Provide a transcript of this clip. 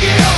Take it.